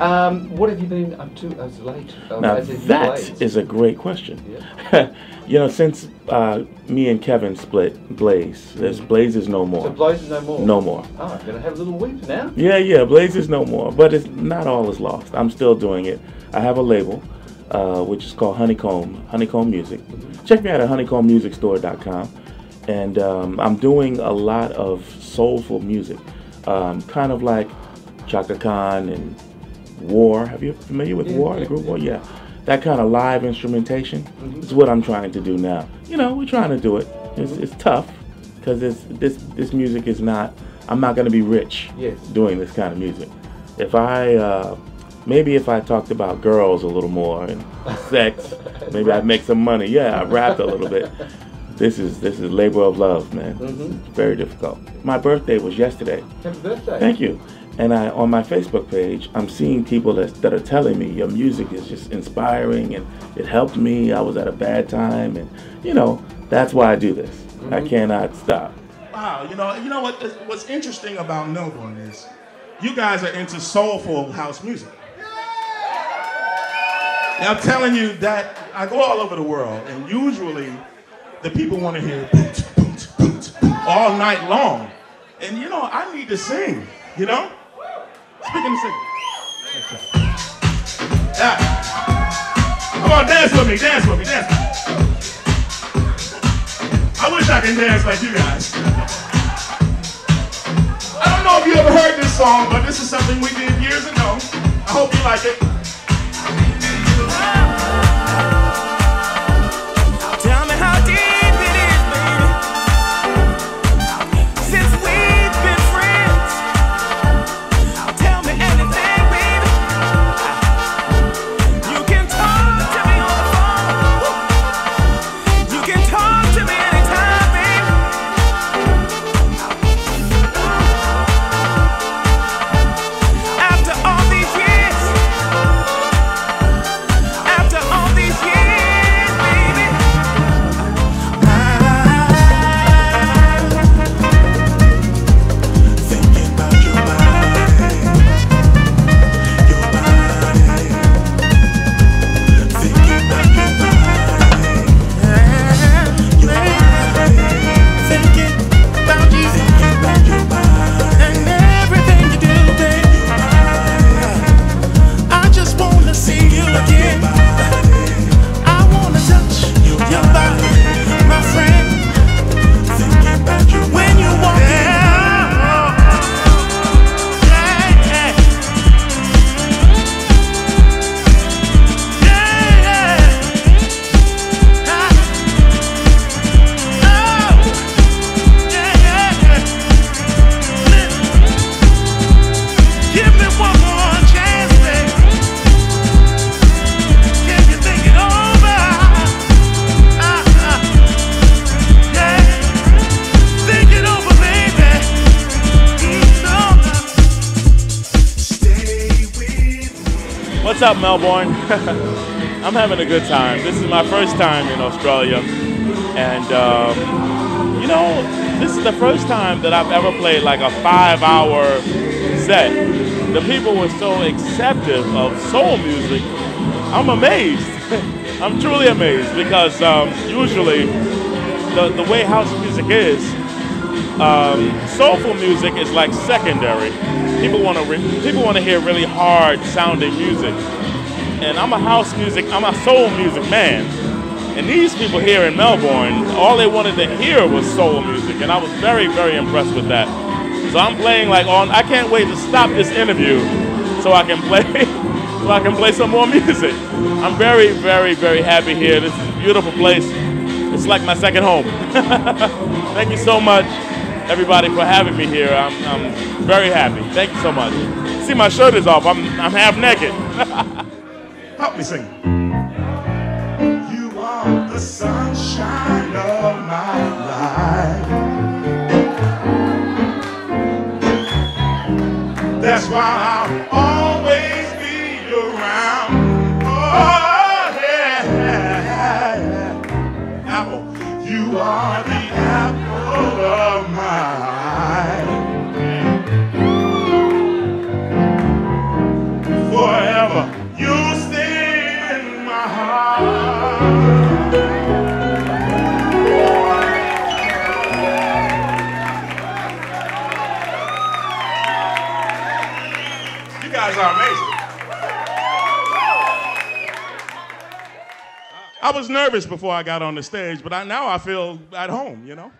Um, what have you been up to as late? Um, Now as that is a great question. Yeah. you know, since uh, me and Kevin split Blaze, there's Blaze is no more. So Blaze is no more. no more. Oh, I'm gonna have a little weep now. Yeah, yeah, Blaze is no more, but it's not all is lost. I'm still doing it. I have a label, uh, which is called Honeycomb, Honeycomb Music. Check me out at honeycombmusicstore.com. And um, I'm doing a lot of soulful music, um, kind of like Chaka Khan and War. Have you familiar with Yeah, War, yeah, the group yeah. War? Yeah. That kind of live instrumentation Mm-hmm. is what I'm trying to do now. You know, we're trying to do it. It's, it's tough because it's this this music is not. I'm not going to be rich Yes. doing this kind of music. If I uh, maybe if I talked about girls a little more and sex, maybe I'd make some money. Yeah, I rapped a little bit. This is this is labor of love, man. Mhm. It's very difficult. My birthday was yesterday. Happy birthday. Thank you. And I on my Facebook page, I'm seeing people that, that are telling me your music is just inspiring and it helped me. I was at a bad time, and you know that's why I do this. I mm-hmm. cannot stop. Wow, you know, you know what? What's interesting about Melbourne is you guys are into soulful house music. And I'm telling you that I go all over the world, and usually the people want to hear boot, boot, boot, boot all night long. And you know, I need to sing. You know, Yeah. Come on, dance with me, dance with me, dance. With me. I wish I could dance like you guys. I don't know if you ever heard this song, but this is something we did years ago. I hope you like it. What's up, Melbourne? I'm having a good time. This is my first time in Australia, and um, you know, this is the first time that I've ever played like a five-hour set. The people were so acceptive of soul music. I'm amazed. I'm truly amazed because um, usually the, the way house music is, um, soulful music is like secondary. People want to people want to hear really hard sounding music, and I'm a house music, I'm a soul music man. And these people here in Melbourne, all they wanted to hear was soul music, and I was very very impressed with that. So I'm playing like on. I can't wait to stop this interview so I can play so I can play some more music. I'm very very very happy here. This is a beautiful place. It's like my second home. Thank you so much, everybody, for having me here. I'm, I'm very happy. Thank you so much. See, my shirt is off. I'm, I'm half naked. Help me sing. You are the sunshine of my life. That's why I'll always be around. Oh, Forever you stay in my heart. You guys are amazing. I was nervous before I got on the stage, but now I feel at home, you know?